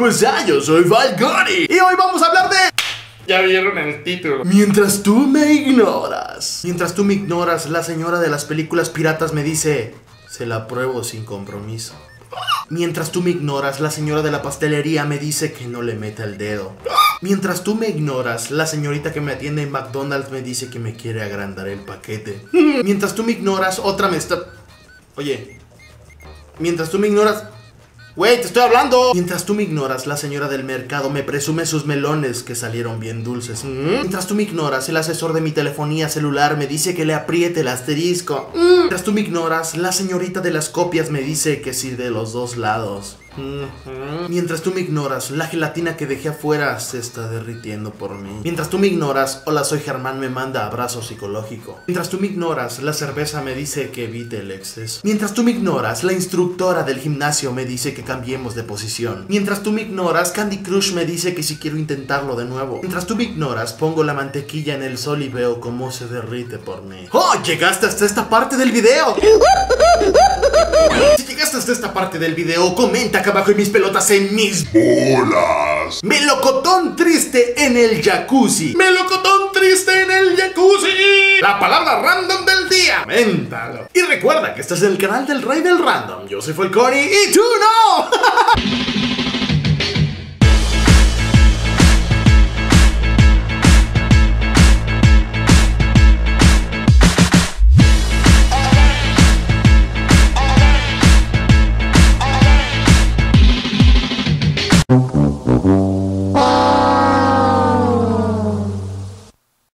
¿Cómo está? Yo soy Valgori y hoy vamos a hablar de... Ya vieron el título. Mientras tú me ignoras. Mientras tú me ignoras, la señora de las películas piratas me dice, se la pruebo sin compromiso. Mientras tú me ignoras, la señora de la pastelería me dice que no le meta el dedo. Mientras tú me ignoras, la señorita que me atiende en McDonald's me dice que me quiere agrandar el paquete. Mientras tú me ignoras, otra me está... Oye, mientras tú me ignoras... Güey, te estoy hablando. Mientras tú me ignoras, la señora del mercado me presume sus melones que salieron bien dulces. Mientras tú me ignoras, el asesor de mi telefonía celular me dice que le apriete el asterisco. Mientras tú me ignoras, la señorita de las copias me dice que sí de los dos lados. Mientras tú me ignoras, la gelatina que dejé afuera se está derritiendo por mí. Mientras tú me ignoras, hola soy Germán me manda abrazo psicológico. Mientras tú me ignoras, la cerveza me dice que evite el exceso. Mientras tú me ignoras, la instructora del gimnasio me dice que cambiemos de posición. Mientras tú me ignoras, Candy Crush me dice que si quiero intentarlo de nuevo. Mientras tú me ignoras, pongo la mantequilla en el sol y veo cómo se derrite por mí. ¡Oh! Llegaste hasta esta parte del video. Si llegaste hasta esta parte del video, comenta acá abajo y mis pelotas en mis bolas. Melocotón triste en el jacuzzi. Melocotón triste en el jacuzzi. La palabra random del día. Méntalo. Y recuerda que estás en el canal del Rey del Random. Yo soy Falconi y tú no.